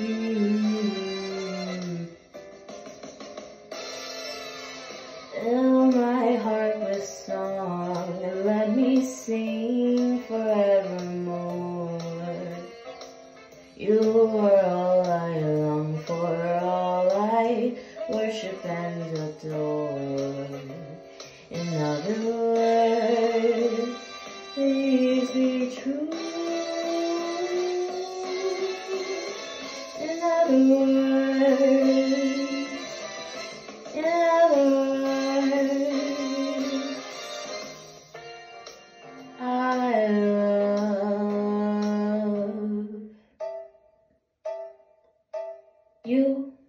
Mm. Fill my heart with song and let me sing forevermore. You are all I long for, all I worship and adore. In other words, you.